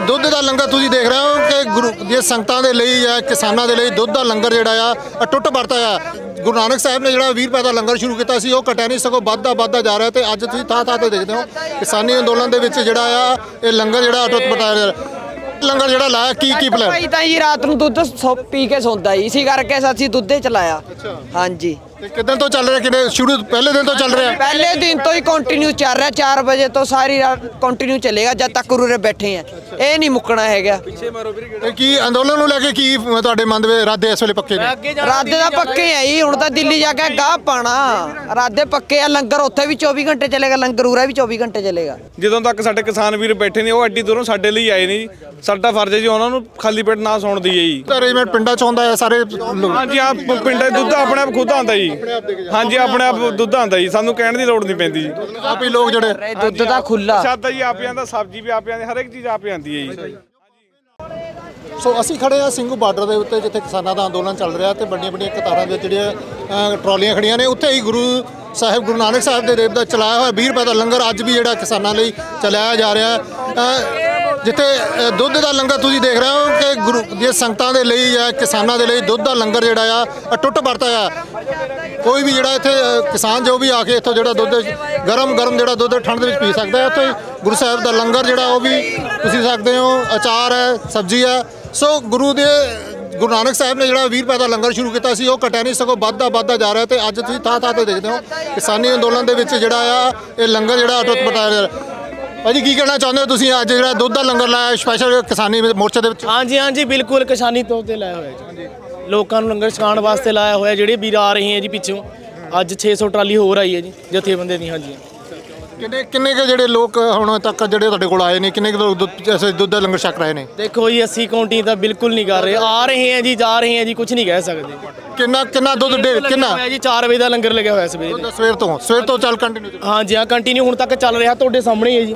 ਦੁੱਧ ਦਾ ਲੰਗਰ ਤੁਸੀਂ ਦੇਖ ਰਹੇ ਹੋ ਕਿ ਗੁਰੂ ਦੀਆਂ ਸੰਗਤਾਂ ਦੇ ਲਈ ਜਾਂ ਕਿਸਾਨਾਂ ਦੇ ਲਈ ਦੁੱਧ ਦਾ ਲੰਗਰ ਜਿਹੜਾ ਆ ਅਟੁੱਟ ਵਰਤਾ ਆ। ਗੁਰੂ ਨਾਨਕ ਸਾਹਿਬ ਨੇ ਜਿਹੜਾ 20 ਰੁਪਏ ਦਾ ਲੰਗਰ ਸ਼ੁਰੂ ਕੀਤਾ ਸੀ ਉਹ ਘਟਿਆ ਨਹੀਂ ਸਗੋਂ ਵੱਧਦਾ ਵੱਧਦਾ ਜਾ ਰਿਹਾ ਤੇ ਅੱਜ ਤੁਸੀਂ ਥਾਂ ਥਾਂ ਤੇ ਦੇਖਦੇ ਹੋ ਕਿਸਾਨੀ ਅੰਦੋਲਨ ਦੇ ਵਿੱਚ ਜਿਹੜਾ ਆ ਇਹ ਲੰਗਰ ਜਿਹੜਾ ਅਟੁੱਟ ਵਰਤਾਇਆ ਜਾ ਰਿਹਾ ਲੰਗਰ ਜਿਹੜਾ ਲਾਇਆ ਕੀ ਕੀ ਪਲਾਨ ਭਾਈ ਤਾਂ ਜੀ ਰਾਤ ਨੂੰ ਦੁੱਧ ਸੌ- ਪੀ ਕੇ ਸੌਂਦਾ ਜੀ। ਇਸੀ ਕਰਕੇ ਅਸੀਂ ਦੁੱਧੇ ਚਲਾਇਆ। ਹਾਂਜੀ। ਤੇ ਕਿਦਾਂ ਤੋਂ ਚੱਲ ਰਿਹਾ? ਕਿਨੇ ਸ਼ੁਰੂ ਪਹਿਲੇ ਦਿਨ ਤੋਂ ਚੱਲ ਰਿਹਾ? ਪਹਿਲੇ ਦਿਨ ਤੋਂ ਹੀ ਕੰਟੀਨਿਊ ਚੱਲ ਰਿਹਾ 4 ਵਜੇ ਤੋਂ ਸਾਰੀ ਰਾਤ ਕੰਟੀਨਿਊ ਚੱਲੇਗਾ ਜਦ ਤੱਕ ਉਰੇ ਬੈਠੇ ਆ। ਇਹ ਨਹੀਂ ਮੁੱਕਣਾ ਹੈਗਾ। ਤੇ ਕੀ ਅੰਦੋਲਨ ਨੂੰ ਲੈ ਕੇ ਕੀ ਤੁਹਾਡੇ ਮਨ ਦੇ ਇਰਾਦੇ ਇਸ ਵੇਲੇ ਪੱਕੇ ਨੇ? ਰਾਦੇ ਦਾ ਪੱਕੇ ਆ ਜੀ ਹੁਣ ਤਾਂ ਦਿੱਲੀ ਜਾ ਕੇ ਗਾਹ ਪਾਣਾ। ਰਾਦੇ ਪੱਕੇ ਆ ਲੰਗਰ ਉੱਥੇ ਵੀ 24 ਘੰਟੇ ਚੱਲੇਗਾ ਲੰਗਰ ਉਰੇ ਵੀ 24 ਘੰਟੇ ਚੱਲੇਗਾ। ਜਦੋਂ ਤੱਕ ਸਾਡੇ ਕਿਸਾਨ ਵੀਰ ਬੈਠੇ ਨੇ ਉਹ ਐਡੀ ਦੂਰੋਂ ਸਾਡੇ ਲਈ ਆਏ ਨੇ ਜੀ। ਸਾਡਾ ਫਰਜ਼ ਹੈ ਜੀ ਉਹਨਾਂ ਨੂੰ ਖਾਲੀ ਪੇਟ ਨਾ ਸੌਣ ਦਈਏ ਜੀ। ਅਰੇਂਜਮੈਂਟ ਪਿੰਡਾਂ ਚ ਹੁੰਦਾ ਹੈ ਸਾਰੇ ਹਾਂਜੀ ਆ ਪਿੰਡਾਂ ਦੁੱਧ ਆਪਣੇ ਆਪ ਖੁਦ ਆਉਂਦਾ ਜੀ। ਹਾਂਜੀ ਆਪਣੇ ਆਪ ਦੁੱਧ ਆਉਂਦਾ ਜੀ ਸਾਨੂੰ ਕਹਿਣ ਦੀ ਲੋੜ ਨਹੀਂ ਪੈਂਦੀ ਜੀ। ਆਪ ਹੀ ਲੋਕ ਜਿਹੜੇ ਦੁੱਧ ਦਾ ਖੁੱਲਾ ਸਾਦਾ ਜੀ ਆਪੇ ਆਂਦਾ ਸਬਜ਼ੀ ਵੀ ਆਪੇ ਆਂਦੀ ਹਰ ਇੱਕ ਚੀਜ਼ ਆਪੇ ਆਂਦੀ ਹੈ ਜੀ। ਸੋ ਅਸੀਂ ਖੜੇ ਆ ਸਿੰਘੂ ਬਾਰਡਰ ਦੇ ਉੱਤੇ ਜਿੱਥੇ ਕਿਸਾਨਾਂ ਦਾ ਅੰਦੋਲਨ ਚੱਲ ਰਿਹਾ ਤੇ ਵੱਡੀਆਂ ਵੱਡੀਆਂ ਕਤਾਰਾਂ ਦੇ ਜਿਹੜੀਆਂ ਟਰਾਲੀਆਂ ਖੜੀਆਂ ਨੇ ਉੱਥੇ ਹੀ ਗੁਰੂ ਸਾਹਿਬ ਗੁਰੂ ਨਾਨਕ ਸਾਹਿਬ ਦੇ ਦੇਵ ਦਾ ਚਲਾਇਆ ਹੋਇਆ 20 ਰੁਪਏ ਦਾ ਲੰਗਰ ਅੱਜ ਵੀ ਜਿਹੜਾ ਕਿਸਾਨਾਂ ਲਈ ਚਲਾਇਆ ਜਾ ਰਿਹਾ। ਜਿੱਥੇ ਦੁੱਧ ਦਾ ਲੰਗਰ ਤੁਸੀਂ ਦੇਖ ਰਹੇ ਹੋ ਕਿ ਗੁਰੂ ਦੀਆਂ ਸੰਗਤਾਂ ਦੇ ਲਈ ਜਾਂ ਕਿਸਾਨਾਂ ਦੇ ਲਈ ਦੁੱਧ ਦਾ ਲੰਗਰ ਜਿਹੜਾ ਆ ਅਟੁੱਟ ਵਰਤਾ ਆ ਕੋਈ ਵੀ ਜਿਹੜਾ ਇੱਥੇ ਕਿਸਾਨ ਜੋ ਵੀ ਆ ਕੇ ਇੱਥੋਂ ਜਿਹੜਾ ਦੁੱਧ, ਗਰਮ ਗਰਮ ਜਿਹੜਾ ਦੁੱਧ ਠੰਡ ਦੇ ਵਿੱਚ ਪੀ ਸਕਦਾ ਹੈ, ਉੱਥੇ ਗੁਰੂ ਸਾਹਿਬ ਦਾ ਲੰਗਰ ਜਿਹੜਾ ਉਹ ਵੀ ਤੁਸੀਂ ਸਕਦੇ ਹੋ, ਅਚਾਰ ਹੈ, ਸਬਜ਼ੀ ਹੈ। ਸੋ ਗੁਰੂ ਦੇ, ਗੁਰੂ ਨਾਨਕ ਸਾਹਿਬ ਨੇ ਜਿਹੜਾ 20 ਰੁਪਏ ਦਾ ਲੰਗਰ ਸ਼ੁਰੂ ਕੀਤਾ ਸੀ, ਉਹ ਘਟਿਆ ਨਹੀਂ, ਸਗੋਂ ਵੱਧਦਾ ਵੱਧਦਾ ਜਾ ਰਿਹਾ ਤੇ ਅੱਜ ਤੁਸੀਂ ਥਾਂ ਥਾਂ ਤੇ ਦੇਖਦੇ ਹੋ, ਕਿਸਾਨੀ ਅੰਦੋਲਨ ਦੇ ਵਿੱਚ ਜਿਹੜਾ ਆ, ਇਹ ਲੰਗਰ ਜਿਹੜਾ ਅਟੁੱਟ ਬਤਾਇਆ ਜਾ ਭਾਜੀ ਕੀ ਕਹਿਣਾ ਚਾਹੁੰਦੇ ਹੋ ਤੁਸੀਂ? ਅੱਜ ਜਿਹੜਾ ਦੁੱਧ ਦਾ ਲੰਗਰ ਲਾਇਆ ਸਪੈਸ਼ਲ ਕਿਸਾਨੀ ਮੋਰਚੇ ਦੇ ਵਿੱਚ? ਹਾਂਜੀ ਹਾਂਜੀ ਬਿਲਕੁਲ ਕਿਸਾਨੀ ਤੌਰ ਤੇ ਲਾਇਆ ਹੋਇਆ ਜੀ। ਲੋਕਾਂ ਨੂੰ ਲੰਗਰ ਛਕਾਉਣ ਵਾਸਤੇ ਲਾਇਆ ਹੋਇਆ ਜਿਹੜੇ ਵੀਰ ਆ ਰਹੇ ਹੈ ਜੀ ਪਿੱਛੋਂ। ਅੱਜ 600 ਟਰਾਲੀ ਹੋਰ ਆਈ ਹੈ ਜੀ ਜਥੇਬੰਦੇ ਦੀ ਹਾਂਜੀ। ਕਿੰਨੇ ਕਿੰਨੇ ਕੁ ਜਿਹੜੇ ਲੋਕ ਹੁਣ ਤੱਕ ਜਿਹੜੇ ਤੁਹਾਡੇ ਕੋਲ ਆਏ ਨੇ? ਕਿੰਨੇ ਕੁ ਲੋਕ ਦੁੱਧ ਐਸੇ ਦੁੱਧ ਦਾ ਲੰਗਰ ਛਕ ਰਹੇ ਨੇ? ਦੇਖੋ ਜੀ ਅਸੀਂ ਕਾਊਂਟਿੰਗ ਤਾਂ ਬਿਲਕੁਲ ਨਹੀਂ ਕਰ ਰਹੇ। ਆ ਰਹੇ ਹੈ ਜੀ ਜਾ ਰਹੇ ਹੈ ਜੀ ਕੁਝ ਨਹੀਂ ਕਹਿ ਸਕਦੇ। ਕਿੰਨਾ ਕਿੰਨਾ ਦੁੱਧ ਡੇ ਕਿੰਨਾ? ਹੋਇਆ ਜੀ 4 ਵਜੇ ਦਾ ਲੰਗਰ ਲੱਗਿਆ ਹੋਇਆ ਸਵੇਰੇ। ਸਵੇਰ ਤੋਂ ਸਵੇਰ ਤੋਂ ਚੱਲ ਕੰਟੀਨਿਊ ਹਾਂਜੀ ਹਾਂ ਕੰਟੀਨਿਊ ਹੁਣ ਤੱਕ ਚੱਲ ਰਿਹਾ ਤੁਹਾਡੇ ਸਾਹਮਣੇ ਹੀ ਹੈ ਜੀ।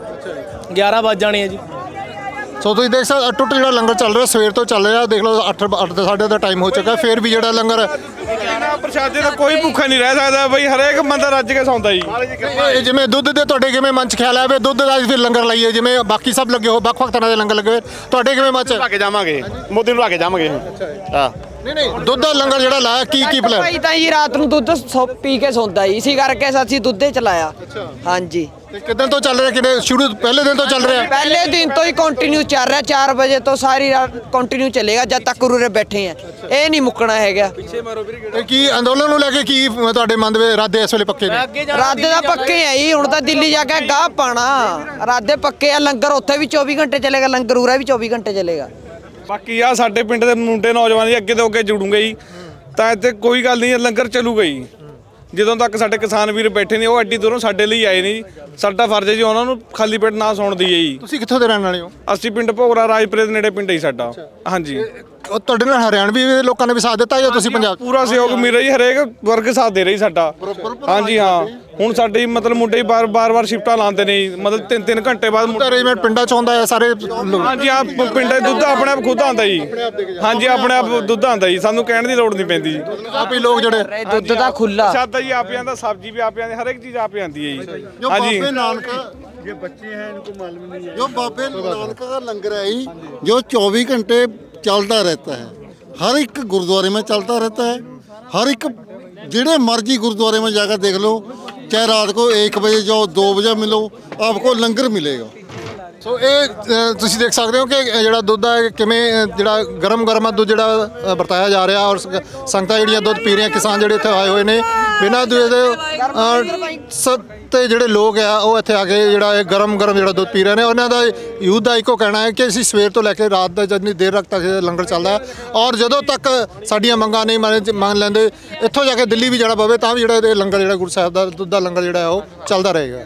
11 ਵੱਜ ਜਾਣੇ ਹੈ ਜੀ। ਸੋ ਤੁਸੀਂ ਦੇਖ ਸਕਦੇ ਅਟੁੱਟ ਜਿਹੜਾ ਲੰਗਰ ਚੱਲ ਰਿਹਾ ਸਵੇਰ ਤੋਂ ਚੱਲ ਰਿਹਾ। ਦੇਖ ਲਓ 8 8 ਸਾਢੇ ਦਾ ਟਾਈਮ ਹੋ ਚੁੱਕਾ। ਫਿਰ ਵੀ ਜਿਹੜਾ ਲੰਗਰ ਬਿਨਾਂ ਪ੍ਰਸ਼ਾਦੇ ਦਾ ਕੋਈ ਭੁੱਖਾ ਨਹੀਂ ਰਹਿ ਸਕਦਾ ਬਈ ਹਰੇਕ ਬੰਦਾ ਰੱਜ ਕੇ ਸੌਂਦਾ ਜੀ। ਇਹ ਜਿਵੇਂ ਦੁੱਧ ਦੇ ਤੁਹਾਡੇ ਕਿਵੇਂ ਮਨ ਚ ਖਿਆਲ ਆਵੇ? ਦੁੱਧ ਦਾ ਫਿਰ ਲੰਗਰ ਲਾਈਏ ਜਿਵੇਂ ਬਾਕੀ ਸਭ ਲੱਗੇ ਹੋ ਵੱਖ ਵੱਖ ਤਰ੍ਹਾਂ ਦੇ ਲੰਗਰ ਲੱਗੇ ਹੋਏ। ਤੁਹਾਡੇ ਕਿਵੇਂ ਮਨ ਚ? ਲਾ ਕੇ ਜਾਵਾਂਗੇ ਮੋਦੀ ਨੂੰ ਲਾ ਕੇ ਜਾਵਾਂਗੇ। ਹਾਂ। ਨਹੀਂ ਨਹੀਂ ਦੁੱਧ ਦਾ ਲੰਗਰ ਜਿਹੜਾ ਲਾਇਆ ਕੀ ਕੀ ਪਲਾਨ ਭਾਈ ਤਾਂ ਜੀ ਰਾਤ ਨੂੰ ਦੁੱਧ ਸੌ- ਪੀ ਕੇ ਸੌਂਦਾ ਜੀ। ਇਸੀ ਕਰਕੇ ਅਸੀਂ ਦੁੱਧੇ ਚਲਾਇਆ। ਹਾਂਜੀ। ਤੇ ਕਿਦਾਂ ਤੋਂ ਚੱਲ ਰਿਹਾ? ਕਿਨੇ ਸ਼ੁਰੂ ਪਹਿਲੇ ਦਿਨ ਤੋਂ ਚੱਲ ਰਿਹਾ? ਪਹਿਲੇ ਦਿਨ ਤੋਂ ਹੀ ਕੰਟੀਨਿਊ ਚੱਲ ਰਿਹਾ 4 ਵਜੇ ਤੋਂ ਸਾਰੀ ਰਾਤ ਕੰਟੀਨਿਊ ਚੱਲੇਗਾ ਜਦ ਤੱਕ ਉਰੇ ਬੈਠੇ ਆ। ਇਹ ਨਹੀਂ ਮੁੱਕਣਾ ਹੈਗਾ। ਤੇ ਕੀ ਅੰਦੋਲਨ ਨੂੰ ਲੈ ਕੇ ਕੀ ਤੁਹਾਡੇ ਮਨ ਦੇ ਵਿੱਚ ਇਰਾਦੇ ਇਸ ਵੇਲੇ ਪੱਕੇ ਨੇ? ਰਾਦੇ ਦਾ ਪੱਕੇ ਆ ਜੀ ਹੁਣ ਤਾਂ ਦਿੱਲੀ ਜਾ ਕੇ ਗਾਹ ਪਾਣਾ। ਰਾਦੇ ਪੱਕੇ ਆ ਲੰਗਰ ਉੱਥੇ ਵੀ 24 ਘੰਟੇ ਚੱਲੇਗਾ ਲੰਗਰ ਉਰੇ ਵੀ 24 ਘੰਟੇ ਚੱਲੇਗਾ। ਬਾਕੀ ਆ ਸਾਡੇ ਪਿੰਡ ਦੇ ਮੁੰਡੇ ਨੌਜਵਾਨ ਜੀ ਅੱਗੇ ਤੋਂ ਅੱਗੇ ਜੁੜੂਗੇ ਜੀ। ਤਾਂ ਇੱਥੇ ਕੋਈ ਗੱਲ ਨਹੀਂ ਲੰਗਰ ਚੱਲੂਗਾ ਜੀ। ਜਦੋਂ ਤੱਕ ਸਾਡੇ ਕਿਸਾਨ ਵੀਰ ਬੈਠੇ ਨੇ ਉਹ ਐਡੀ ਦੂਰੋਂ ਸਾਡੇ ਲਈ ਆਏ ਨੇ ਜੀ। ਸਾਡਾ ਫਰਜ਼ ਹੈ ਜੀ ਉਹਨਾਂ ਨੂੰ ਖਾਲੀ ਪੇਟ ਨਾ ਸੌਣ ਦਈਏ ਜੀ। ਤੁਸੀਂ ਕਿੱਥੋਂ ਦੇ ਰਹਿਣ ਵਾਲੇ ਹੋ? ਅਸੀਂ ਪਿੰਡ ਭੋਗਰਾ ਰਾਜਪੁਰੇ ਦੇ ਨੇੜੇ ਪਿੰਡ ਹੈ ਜੀ ਸਾਡਾ। ਹਾਂਜੀ। ਉਹ ਤੁਹਾਡੇ ਨਾਲ ਹਰਿਆਣਵੀ ਦੇ ਲੋਕਾਂ ਨੇ ਵੀ ਸਾਥ ਦਿੱਤਾ ਜਾਂ ਤੁਸੀਂ ਪੰਜਾਬ ਪੂਰਾ ਸਹਿਯੋਗ ਮਿਲ ਰਿਹਾ ਜੀ ਹਰੇਕ ਵਰਗ ਸਾਥ ਦੇ ਰਹੀ ਸਾਡਾ ਹਾਂਜੀ ਹਾਂ ਹੁਣ ਸਾਡੇ ਮਤਲਬ ਮੁੰਡੇ ਬਾਰ ਬਾਰ ਬਾਰ ਸ਼ਿਫਟਾਂ ਲਾਉਂਦੇ ਨੇ ਜੀ। ਮਤਲਬ ਤਿੰਨ ਤਿੰਨ ਘੰਟੇ ਬਾਅਦ ਮੁੰ- ਅਰੇਂਜਮੈਂਟ ਪਿੰਡਾਂ ਚ ਹੁੰਦਾ ਹੈ ਸਾਰੇ ਲੋਕ ਹਾਂਜੀ ਆ ਪਿੰਡਾਂ 'ਚ ਦੁੱਧ ਆਪਣੇ ਆਪ ਖੁਦ ਆਉਂਦਾ ਜੀ ਹਾਂਜੀ ਆਪਣੇ ਆਪ ਦੁੱਧ ਆਉਂਦਾ ਜੀ ਸਾਨੂੰ ਕਹਿਣ ਦੀ ਲੋੜ ਨਹੀਂ ਪੈਂਦੀ ਜੀ ਆਪ ਹੀ ਲੋਕ ਜਿਹੜੇ ਇਹ ਦੁੱਧ ਦਾ ਖੁੱਲਾ ਸਾਦਾ ਜੀ ਆਪੇ ਆਂਦਾ ਸਬਜ਼ੀ ਵੀ ਆਪੇ ਆਂਦੀ ਹਰ ਇੱਕ ਚੀਜ਼ ਆਪੇ ਆਂਦੀ ਹੈ ਜੀ जो ਹਾਂਜੀ बाबे नानक ये बच्चे हैं इनको मालूम नहीं है जो बाबे नानक का लंगर है ही जो 24 घंटे चलता रहता है। हर एक गुरुद्वारे में चलता रहता है। हर एक जिड़े मर्ज़ी गुरुद्वारे में जाकर देख लो, चाहे रात को एक बजे जाओ, दो बजे मिलो, आपको लंगर मिलेगा। ਸੋ ਇਹ ਤੁਸੀਂ ਦੇਖ ਸਕਦੇ ਹੋ ਕਿ ਜਿਹੜਾ ਦੁੱਧ ਹੈ ਕਿਵੇਂ ਜਿਹੜਾ ਗਰਮ ਗਰਮ ਦੁੱਧ ਜਿਹੜਾ ਵਰਤਾਇਆ ਜਾ ਰਿਹਾ ਔਰ ਸੰਗਤਾਂ ਜਿਹੜੀਆਂ ਦੁੱਧ ਪੀ ਰਹੀਆਂ ਕਿਸਾਨ ਜਿਹੜੇ ਇੱਥੇ ਆਏ ਹੋਏ ਨੇ ਬਿਨਾਂ ਦੁੱਧ ਦੇ ਅ, ਜਿਹੜੇ ਲੋਕ ਆ ਉਹ ਇੱਥੇ ਆ ਕੇ ਜਿਹੜਾ ਇਹ ਗਰਮ ਗਰਮ ਜਿਹੜਾ ਦੁੱਧ ਪੀ ਰਹੇ ਨੇ ਉਹਨਾਂ ਦਾ ਯੂਥ ਦਾ ਇੱਕੋ ਕਹਿਣਾ ਹੈ ਕਿ ਅਸੀਂ ਸਵੇਰ ਤੋਂ ਲੈ ਕੇ ਰਾਤ ਦਾ ਜਿੰਨੀ ਦੇਰ ਤੱਕ ਤੱਕ ਇਹ ਲੰਗਰ ਚੱਲਦਾ ਔਰ ਜਦੋਂ ਤੱਕ ਸਾਡੀਆਂ ਮੰਗਾਂ ਨਹੀਂ ਮੰਨ ਲੈਂਦੇ ਇੱਥੋਂ ਜਾ ਕੇ ਦਿੱਲੀ ਵੀ ਜਾਣਾ ਪਵੇ ਤਾਂ ਵੀ ਜਿਹੜਾ ਇਹ ਲੰਗਰ ਜਿਹੜਾ ਗੁਰੂ ਸਾਹਿਬ ਦਾ ਦੁੱਧ ਦਾ ਲੰਗਰ ਜਿਹੜਾ ਉਹ ਚੱਲਦਾ ਰਹੇਗਾ।